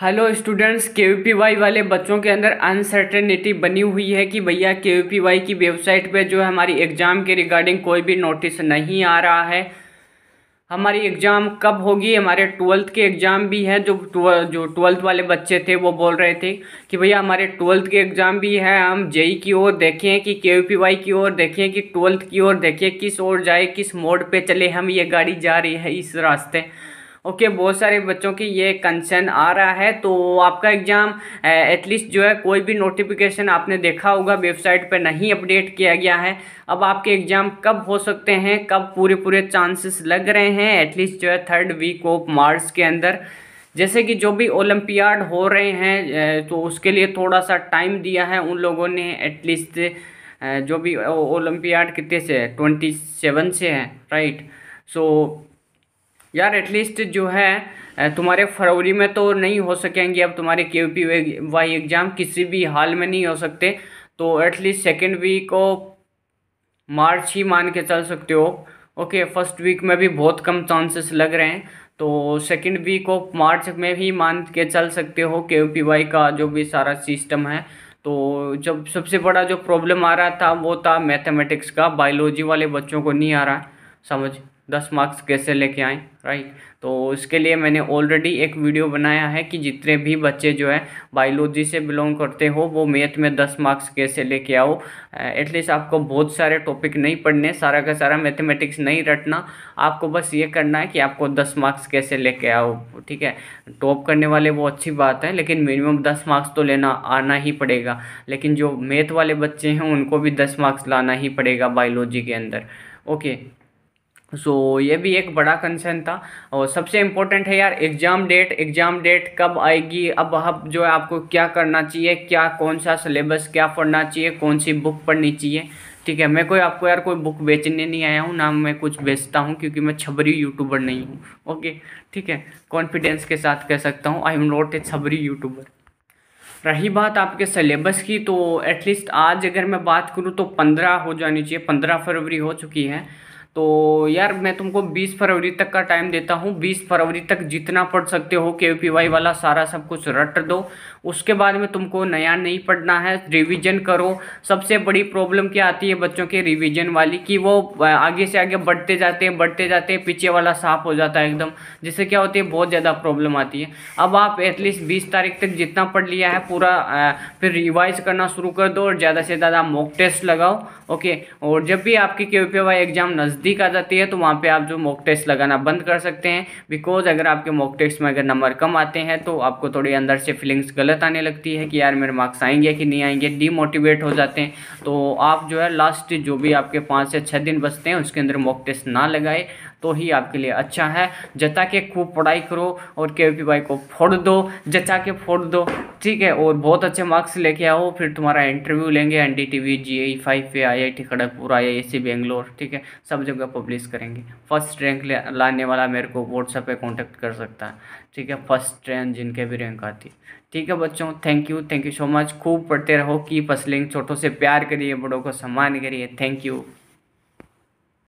Hello students के वाले बच्चों के अंदर अनसर्टेनिटी बनी हुई है कि भैया के वाई की वेबसाइट पे जो है हमारी एग्ज़ाम के रिगार्डिंग कोई भी नोटिस नहीं आ रहा है। हमारी एग्ज़ाम कब होगी? हमारे ट्वेल्थ के एग्ज़ाम भी हैं, जो जो ट्वेल्थ वाले बच्चे थे, वो बोल रहे थे कि भैया हमारे ट्वेल्थ के एग्ज़ाम भी है, हम जेई की ओर देखें कि के वाई की ओर देखें कि ट्वेल्थ की ओर देखें, किस ओर जाए, किस मोड पे चले हम ये गाड़ी जा रही है इस रास्ते। ओके, बहुत सारे बच्चों की ये कंसर्न आ रहा है तो आपका एग्ज़ाम एटलीस्ट जो है कोई भी नोटिफिकेशन आपने देखा होगा वेबसाइट पर नहीं अपडेट किया गया है। अब आपके एग्ज़ाम कब हो सकते हैं, कब पूरे पूरे चांसेस लग रहे हैं एटलीस्ट जो है थर्ड वीक ऑफ़ मार्च के अंदर। जैसे कि जो भी ओलंपियाड हो रहे हैं तो उसके लिए थोड़ा सा टाइम दिया है उन लोगों ने एटलीस्ट जो भी ओलंपियाड कितने से है? ट्वेंटी सेवन से है राइट सो यार एटलीस्ट जो है तुम्हारे फरवरी में तो नहीं हो सकेंगे, अब तुम्हारे के पी वाई एग्ज़ाम किसी भी हाल में नहीं हो सकते। तो at least second week of March ही मान के चल सकते हो। ओके फ़र्स्ट वीक में भी बहुत कम चांसेस लग रहे हैं। तो सेकेंड वीक ऑफ़ मार्च में भी मान के चल सकते हो के पी वाई का जो भी सारा सिस्टम है। तो जब सबसे बड़ा जो प्रॉब्लम आ रहा था, वो था मैथमेटिक्स का। बायोलॉजी वाले बच्चों को नहीं आ रहा, समझ? दस मार्क्स कैसे लेके आएँ राइट तो इसके लिए मैंने ऑलरेडी एक वीडियो बनाया है कि जितने भी बच्चे जो है बायोलॉजी से बिलोंग करते हो, वो मैथ में दस मार्क्स कैसे लेके आओ। एटलीस्ट आपको बहुत सारे टॉपिक नहीं पढ़ने, सारा का सारा मैथमेटिक्स नहीं रटना। आपको बस ये करना है कि आपको दस मार्क्स कैसे लेके आओ, ठीक है? टॉप करने वाले वो अच्छी बात है, लेकिन मिनिमम दस मार्क्स तो लेना, आना ही पड़ेगा। लेकिन जो मैथ वाले बच्चे हैं, उनको भी दस मार्क्स लाना ही पड़ेगा बायोलॉजी के अंदर ओके सो so, ये भी एक बड़ा कंसर्न था। और सबसे इम्पोर्टेंट है यार एग्ज़ाम डेट एग्ज़ाम डेट कब आएगी? अब अब जो है आपको क्या करना चाहिए? क्या कौन सा सिलेबस क्या पढ़ना चाहिए? कौन सी बुक पढ़नी चाहिए? ठीक है मैं कोई आपको यार कोई बुक बेचने नहीं आया हूँ ना मैं कुछ बेचता हूँ क्योंकि मैं छबरी यूट्यूबर नहीं हूँ। ओके ठीक है कॉन्फिडेंस के साथ कह सकता हूँ आई एम नॉट ए छबरी यूट्यूबर रही बात आपके सिलेबस की तो एटलीस्ट आज अगर मैं बात करूँ तो पंद्रह हो जानी चाहिए पंद्रह फरवरी हो चुकी है। तो यार मैं तुमको 20 फरवरी तक का टाइम देता हूँ। 20 फरवरी तक जितना पढ़ सकते हो के वाई वाला सारा सब कुछ रट दो। उसके बाद में तुमको नया नहीं पढ़ना है रिवीजन करो। सबसे बड़ी प्रॉब्लम क्या आती है बच्चों के रिवीजन वाली? कि वो आगे से आगे बढ़ते जाते हैं, बढ़ते जाते हैं, पीछे वाला साफ़ हो जाता है एकदम। जिससे क्या होती है, बहुत ज़्यादा प्रॉब्लम आती है। अब आप एटलीस्ट बीस तारीख तक जितना पढ़ लिया है, पूरा फिर रिवाइज करना शुरू कर दो और ज़्यादा से ज़्यादा मॉक टेस्ट लगाओ ओके और जब भी आपकी के एग्ज़ाम नज़दीक आ जाती है तो वहाँ पे आप जो मॉक टेस्ट लगाना बंद कर सकते हैं। बिकॉज़ अगर आपके मॉक टेस्ट में अगर नंबर कम आते हैं तो आपको थोड़ी अंदर से फीलिंग्स गलत आने लगती है कि यार मेरे मार्क्स आएँगे कि नहीं आएँगे डीमोटिवेट हो जाते हैं। तो आप जो है लास्ट जो भी आपके पाँच से छः दिन बचते हैं, उसके अंदर मॉक टेस्ट ना लगाए। तो ही आपके लिए अच्छा है। जता के खूब पढ़ाई करो और के पी को फोड़ दो। जचा के फोड़ दो, ठीक है? और बहुत अच्छे मार्क्स लेके आओ, फिर तुम्हारा इंटरव्यू लेंगे N D T V G I five पे I I T Kharagpur I I C Bangalore, ठीक है? सब जगह पब्लिश करेंगे। फ़र्स्ट रैंक लाने वाला मेरे को व्हाट्सएप पे कॉन्टेक्ट कर सकता है, ठीक है? फ़र्स्ट रैंक जिनके भी रैंक आती है। ठीक है बच्चों? Thank you thank you so much खूब पढ़ते रहो की फसलिंग छोटों से प्यार करिए, बड़ों को सम्मान करिए। Thank you